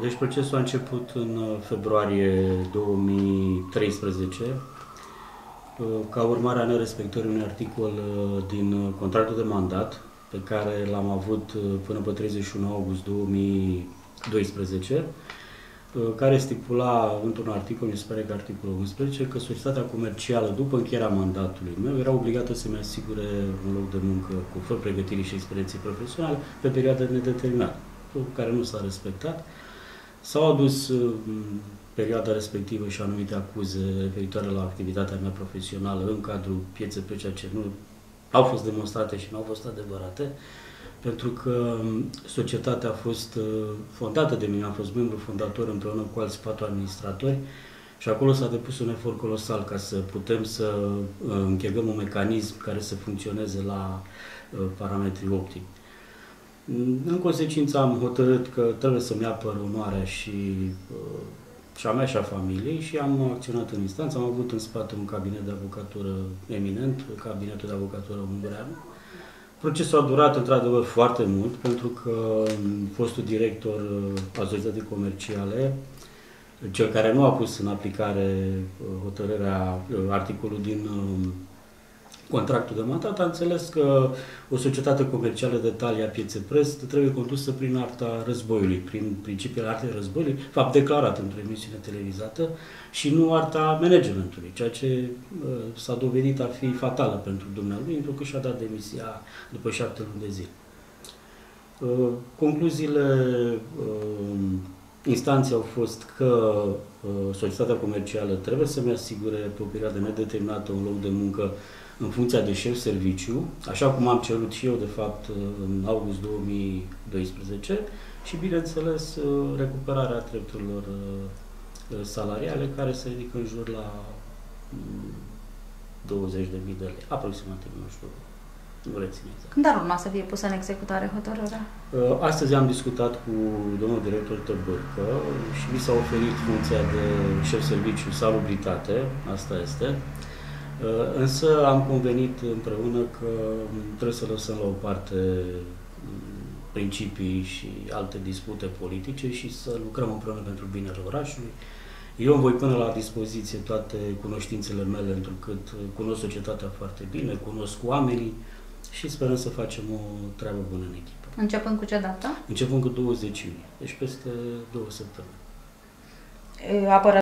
Deci procesul a început în uh, februarie 2013 uh, ca urmare a nerespectării unui articol uh, din contractul de mandat pe care l-am avut până pe 31 august 2012 care stipula într-un articol, mi se pare că articolul 11, că societatea comercială, după încheierea mandatului meu, era obligată să-mi asigure un loc de muncă cu fără pregătirii și experiențe profesionale pe perioadă nedeterminată, care nu s-a respectat. S-au adus în perioada respectivă și anumite acuze referitoare la activitatea mea profesională în cadrul pieței pe ceea ce nu au fost demonstrate și nu au fost adevărate, pentru că societatea a fost uh, fondată de mine, am fost membru fondator împreună cu alți patru administratori și acolo s-a depus un efort colosal ca să putem să uh, închegăm un mecanism care să funcționeze la uh, parametrii optimi. În consecință am hotărât că trebuie să-mi apăr onoarea și, uh, și a mea și a familiei și am acționat în instanță. Am avut în spate un cabinet de avocatură eminent, cabinetul de avocatură ungureanu. Procesul a durat într-adevăr foarte mult pentru că um, fostul director uh, al societății comerciale, cel care nu a pus în aplicare uh, hotărârea, articolul din um, contractul de mandat, a înțeles că o societate comercială de talia piețe preț trebuie condusă prin arta războiului, prin principiile artei războiului, fapt declarat într-o emisiune televizată, și nu arta managementului, ceea ce uh, s-a dovedit a fi fatală pentru dumnealui, pentru că și-a dat demisia după șapte luni de zile. Uh, concluziile uh, instanței au fost că uh, societatea comercială trebuie să-mi asigure pe o perioadă nedeterminată un loc de muncă în funcția de șef serviciu, așa cum am cerut și eu, de fapt, în august 2012 și, bineînțeles, recuperarea drepturilor uh, salariale, care se ridică în jur la 20.000 mm, de lei, aproximativ, nu știu, nu rețin exact. Când ar urma să fie pusă în executare hotărârea? Uh, astăzi am discutat cu domnul director Tăbârcă și mi s-a oferit funcția de șef serviciu salubritate, asta este, Uh, însă am convenit împreună că trebuie să lăsăm la o parte mm, principii și alte dispute politice și să lucrăm împreună pentru binele orașului. Eu îmi voi pune la dispoziție toate cunoștințele mele, pentru că cunosc societatea foarte bine, cunosc oamenii și sperăm să facem o treabă bună în echipă. Începând cu ce dată? Începând cu 20 iunie, deci peste două săptămâni. Apără